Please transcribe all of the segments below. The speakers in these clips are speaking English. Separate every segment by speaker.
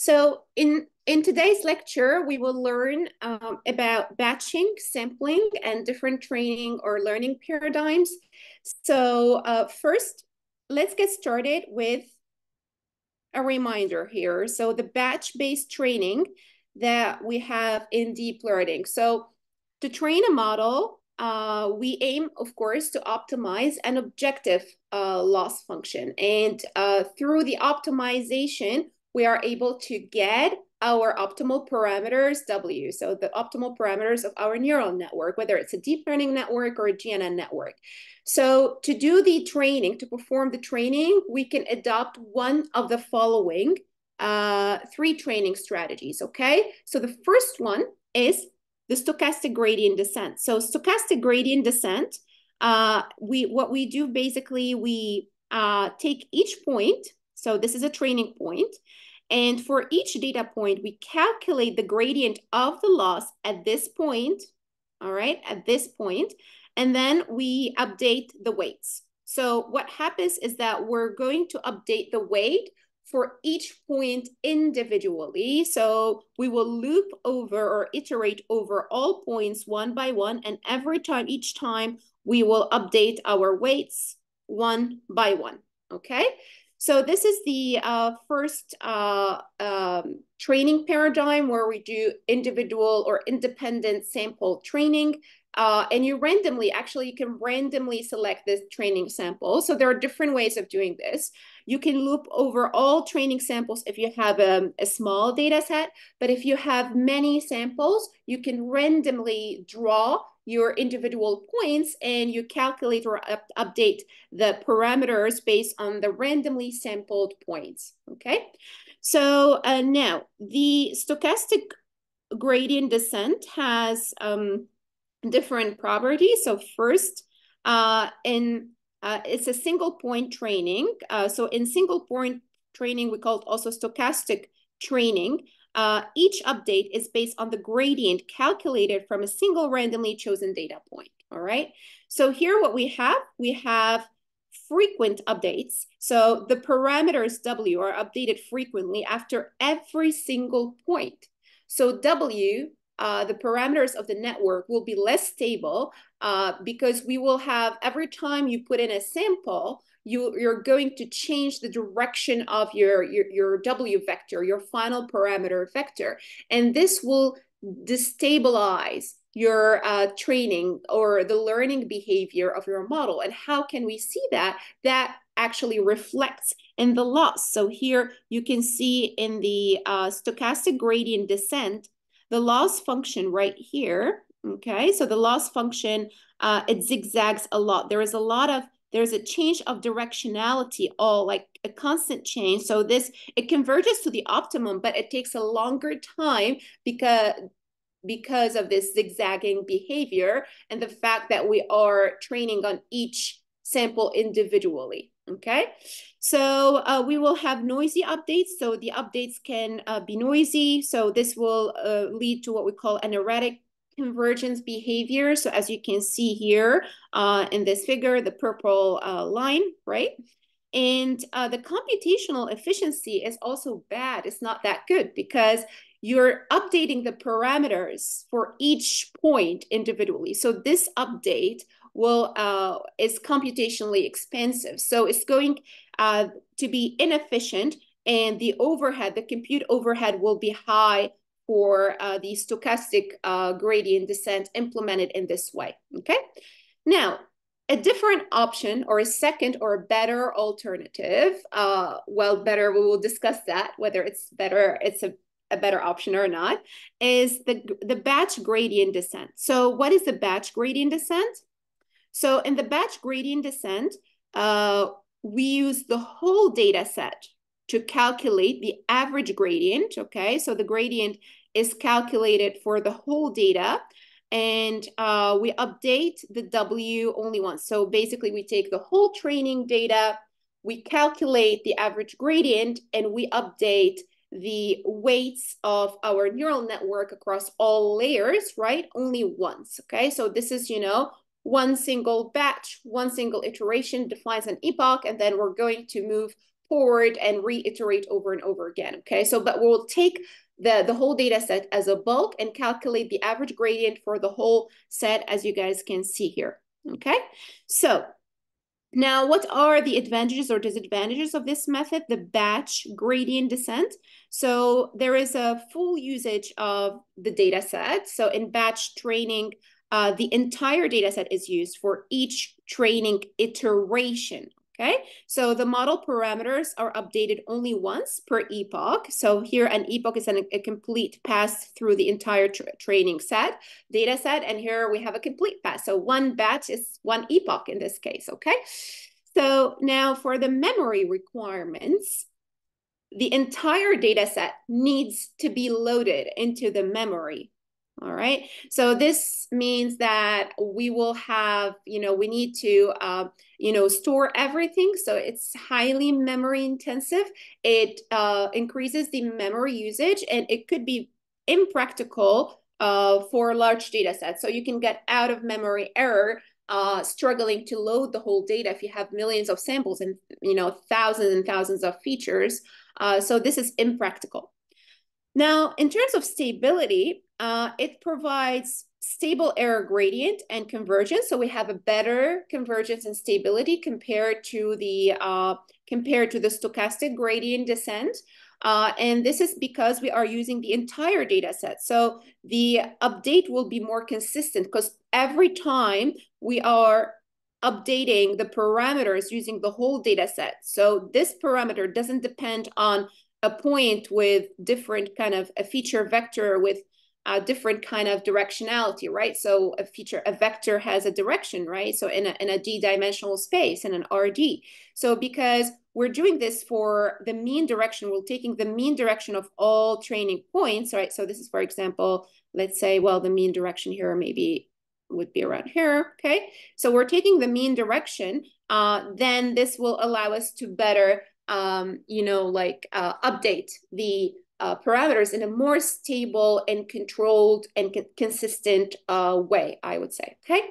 Speaker 1: So in, in today's lecture, we will learn um, about batching, sampling, and different training or learning paradigms. So uh, first, let's get started with a reminder here. So the batch-based training that we have in deep learning. So to train a model, uh, we aim, of course, to optimize an objective uh, loss function. And uh, through the optimization, we are able to get our optimal parameters W, so the optimal parameters of our neural network, whether it's a deep learning network or a GNN network. So to do the training, to perform the training, we can adopt one of the following uh, three training strategies, okay? So the first one is the stochastic gradient descent. So stochastic gradient descent, uh, we what we do basically, we uh, take each point, so this is a training point, and for each data point, we calculate the gradient of the loss at this point, all right, at this point, and then we update the weights. So what happens is that we're going to update the weight for each point individually. So we will loop over or iterate over all points one by one. And every time, each time, we will update our weights one by one, okay? So this is the uh, first uh, um, training paradigm where we do individual or independent sample training. Uh, and you randomly, actually, you can randomly select this training sample. So there are different ways of doing this. You can loop over all training samples if you have um, a small data set. But if you have many samples, you can randomly draw your individual points and you calculate or up update the parameters based on the randomly sampled points, okay? So uh, now the stochastic gradient descent has um, different properties. So first, uh, in uh, it's a single point training. Uh, so in single point training, we call it also stochastic training. Uh, each update is based on the gradient calculated from a single randomly chosen data point, all right? So here what we have, we have frequent updates. So the parameters W are updated frequently after every single point. So W, uh, the parameters of the network will be less stable uh, because we will have every time you put in a sample, you you're going to change the direction of your, your your w vector your final parameter vector. And this will destabilize your uh, training or the learning behavior of your model. And how can we see that? That actually reflects in the loss. So here you can see in the uh, stochastic gradient descent the loss function right here okay? So the loss function uh, it zigzags a lot. There is a lot of there's a change of directionality all like a constant change. So this it converges to the optimum but it takes a longer time because because of this zigzagging behavior and the fact that we are training on each sample individually okay so uh, we will have noisy updates so the updates can uh, be noisy so this will uh, lead to what we call an erratic convergence behavior. So as you can see here uh, in this figure, the purple uh, line, right? And uh, the computational efficiency is also bad. It's not that good because you're updating the parameters for each point individually. So this update will uh, is computationally expensive. So it's going uh, to be inefficient and the overhead, the compute overhead will be high for uh, the stochastic uh, gradient descent implemented in this way, okay? Now, a different option or a second or a better alternative, uh, well, better, we will discuss that, whether it's better, it's a, a better option or not, is the, the batch gradient descent. So what is the batch gradient descent? So in the batch gradient descent, uh, we use the whole data set to calculate the average gradient, okay? So the gradient is calculated for the whole data and uh, we update the W only once. So basically we take the whole training data, we calculate the average gradient and we update the weights of our neural network across all layers, right? Only once, okay? So this is, you know, one single batch, one single iteration defines an epoch, and then we're going to move forward and reiterate over and over again, okay? So, but we'll take the, the whole data set as a bulk and calculate the average gradient for the whole set as you guys can see here, okay? So now, what are the advantages or disadvantages of this method, the batch gradient descent? So there is a full usage of the data set. So in batch training, uh, the entire data set is used for each training iteration. Okay, so the model parameters are updated only once per epoch. So here an epoch is an, a complete pass through the entire tra training set, data set, and here we have a complete pass. So one batch is one epoch in this case, okay? So now for the memory requirements, the entire data set needs to be loaded into the memory all right. So this means that we will have, you know, we need to, uh, you know, store everything. So it's highly memory intensive. It uh, increases the memory usage and it could be impractical uh, for large data sets. So you can get out of memory error uh, struggling to load the whole data if you have millions of samples and, you know, thousands and thousands of features. Uh, so this is impractical. Now, in terms of stability, uh, it provides stable error gradient and convergence. So we have a better convergence and stability compared to the uh, compared to the stochastic gradient descent. Uh, and this is because we are using the entire data set. So the update will be more consistent because every time we are updating the parameters using the whole data set. So this parameter doesn't depend on a point with different kind of a feature vector with a different kind of directionality, right? So a feature, a vector has a direction, right? So in a, in a d-dimensional space, in an RD. So because we're doing this for the mean direction, we're taking the mean direction of all training points, right? So this is, for example, let's say, well, the mean direction here maybe would be around here, okay? So we're taking the mean direction, uh, then this will allow us to better um, you know, like uh, update the uh, parameters in a more stable and controlled and co consistent uh, way, I would say, okay?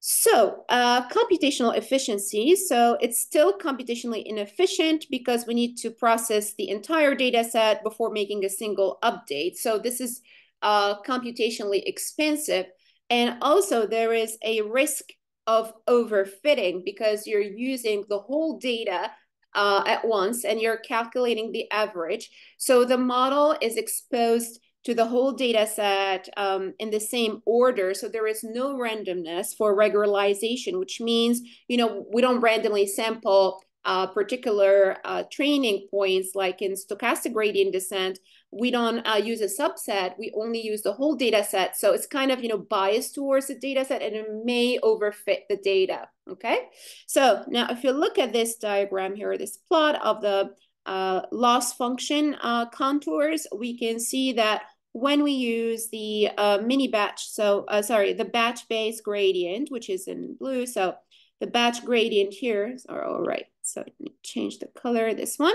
Speaker 1: So uh, computational efficiency, so it's still computationally inefficient because we need to process the entire data set before making a single update. So this is uh, computationally expensive. And also there is a risk of overfitting because you're using the whole data uh, at once and you're calculating the average. So the model is exposed to the whole data set um, in the same order. So there is no randomness for regularization, which means, you know, we don't randomly sample uh, particular uh, training points like in stochastic gradient descent we don't uh, use a subset we only use the whole data set so it's kind of you know biased towards the data set and it may overfit the data okay so now if you look at this diagram here this plot of the uh, loss function uh, contours we can see that when we use the uh, mini batch so uh, sorry the batch based gradient which is in blue so the batch gradient here are all right so change the color, this one.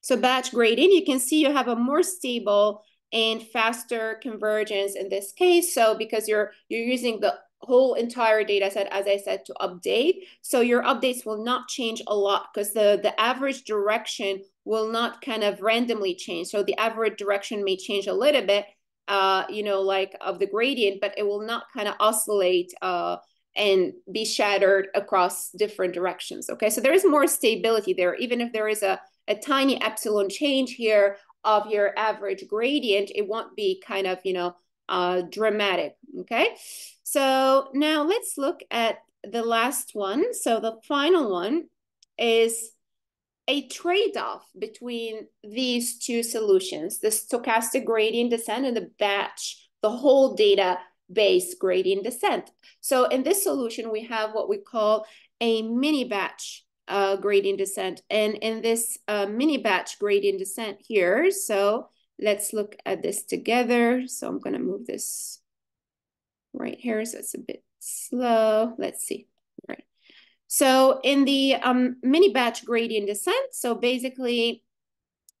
Speaker 1: So batch gradient, you can see you have a more stable and faster convergence in this case. So because you're you're using the whole entire data set, as I said, to update. So your updates will not change a lot because the, the average direction will not kind of randomly change. So the average direction may change a little bit, uh, you know, like of the gradient, but it will not kind of oscillate uh, and be shattered across different directions. Okay, so there is more stability there, even if there is a, a tiny epsilon change here of your average gradient, it won't be kind of, you know, uh, dramatic. Okay, so now let's look at the last one. So the final one is a trade-off between these two solutions, the stochastic gradient descent and the batch, the whole data base gradient descent. So in this solution, we have what we call a mini batch uh, gradient descent. And in this uh, mini batch gradient descent here, so let's look at this together. So I'm gonna move this right here, so it's a bit slow. Let's see, right. So in the um, mini batch gradient descent, so basically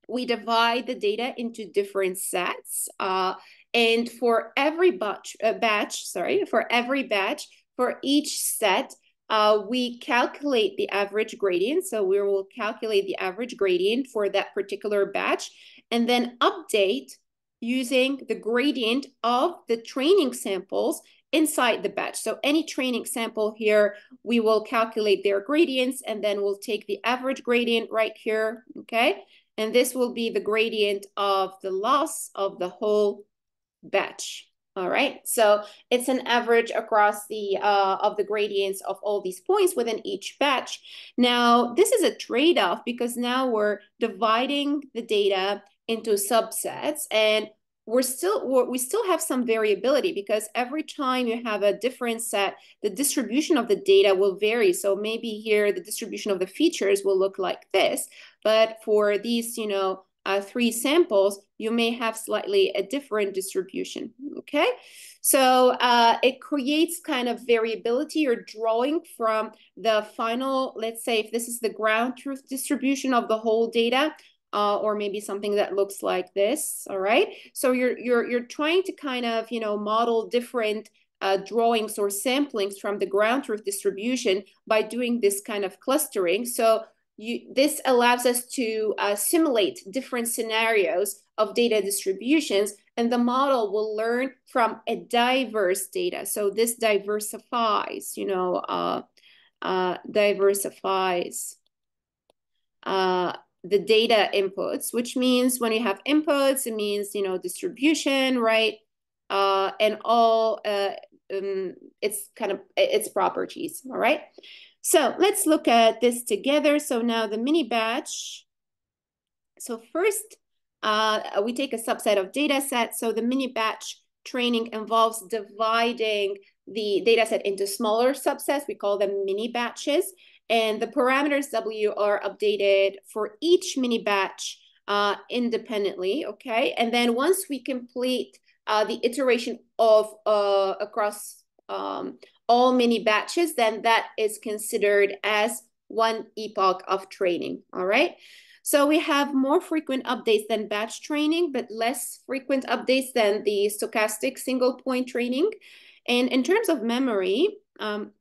Speaker 1: we divide the data into different sets. Uh, and for every batch, uh, batch, sorry, for every batch, for each set, uh, we calculate the average gradient. So we will calculate the average gradient for that particular batch and then update using the gradient of the training samples inside the batch. So any training sample here, we will calculate their gradients and then we'll take the average gradient right here, okay? And this will be the gradient of the loss of the whole batch. All right, so it's an average across the uh, of the gradients of all these points within each batch. Now, this is a trade-off because now we're dividing the data into subsets and we're still we're, we still have some variability because every time you have a different set the distribution of the data will vary so maybe here the distribution of the features will look like this but for these you know uh, three samples you may have slightly a different distribution okay so uh, it creates kind of variability you're drawing from the final let's say if this is the ground truth distribution of the whole data uh, or maybe something that looks like this. All right. So you're you're you're trying to kind of you know model different uh, drawings or samplings from the ground truth distribution by doing this kind of clustering. So you this allows us to uh, simulate different scenarios of data distributions and the model will learn from a diverse data. So this diversifies, you know, uh, uh, diversifies uh, the data inputs, which means when you have inputs, it means, you know, distribution, right? Uh, and all uh, um, it's kind of its properties, all right? So let's look at this together. So now the mini batch. So first, uh, we take a subset of data sets. So the mini batch training involves dividing the data set into smaller subsets. We call them mini batches. And the parameters W are updated for each mini batch uh, independently, okay? And then once we complete uh, the iteration of uh, across um, all mini batches, then that is considered as one epoch of training, all right? So we have more frequent updates than batch training, but less frequent updates than the stochastic single point training. And in terms of memory, um,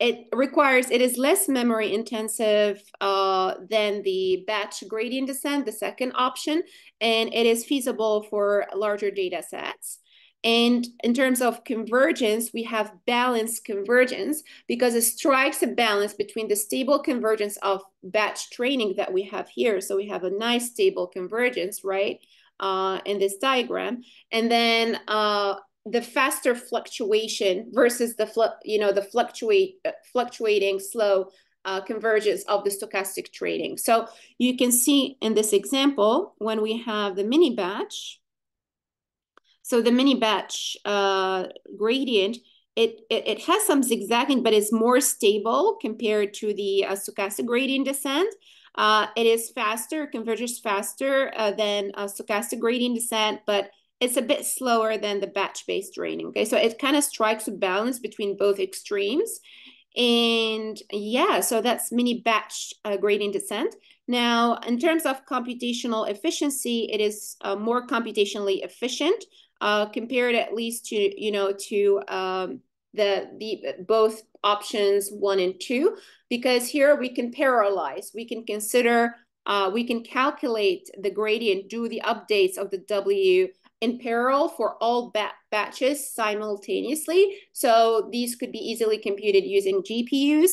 Speaker 1: it requires, it is less memory intensive uh, than the batch gradient descent, the second option, and it is feasible for larger data sets. And in terms of convergence, we have balanced convergence because it strikes a balance between the stable convergence of batch training that we have here. So we have a nice stable convergence, right, uh, in this diagram. And then uh, the faster fluctuation versus the you know the fluctuate fluctuating slow uh, convergence of the stochastic trading. So you can see in this example when we have the mini batch. So the mini batch uh, gradient, it, it, it has some zigzagging, but it's more stable compared to the uh, stochastic gradient descent. Uh, it is faster, converges faster uh, than stochastic gradient descent, but it's a bit slower than the batch-based training. Okay, so it kind of strikes a balance between both extremes. And yeah, so that's mini batch uh, gradient descent. Now, in terms of computational efficiency, it is uh, more computationally efficient uh, compared at least to, you know, to um, the, the both options one and two, because here we can parallelize. We can consider, uh, we can calculate the gradient, do the updates of the W in parallel for all ba batches simultaneously. So these could be easily computed using GPUs.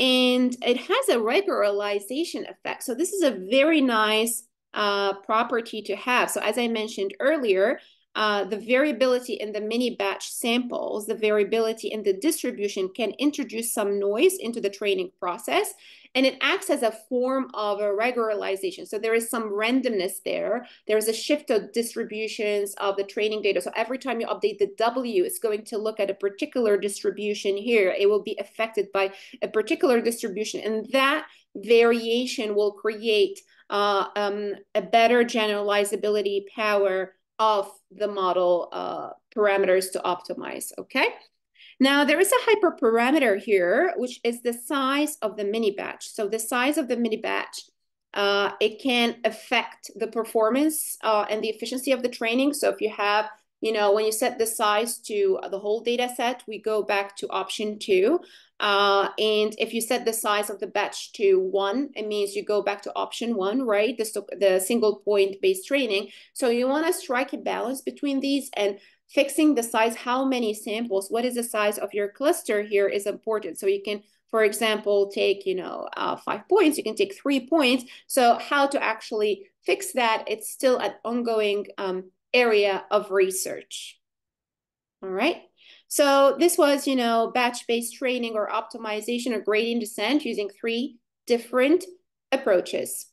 Speaker 1: And it has a regularization effect. So this is a very nice uh, property to have. So as I mentioned earlier, uh, the variability in the mini batch samples, the variability in the distribution can introduce some noise into the training process and it acts as a form of a regularization. So there is some randomness there. There's a shift of distributions of the training data. So every time you update the W, it's going to look at a particular distribution here. It will be affected by a particular distribution and that variation will create uh, um, a better generalizability power of the model uh, parameters to optimize, okay? Now there is a hyperparameter here, which is the size of the mini batch. So the size of the mini batch, uh, it can affect the performance uh, and the efficiency of the training. So if you have you know, when you set the size to the whole data set, we go back to option two. Uh, and if you set the size of the batch to one, it means you go back to option one, right? The, the single point based training. So you want to strike a balance between these and fixing the size, how many samples, what is the size of your cluster here is important. So you can, for example, take, you know, uh, five points, you can take three points. So how to actually fix that, it's still an ongoing um, area of research. All right. So this was, you know, batch-based training or optimization or gradient descent using three different approaches.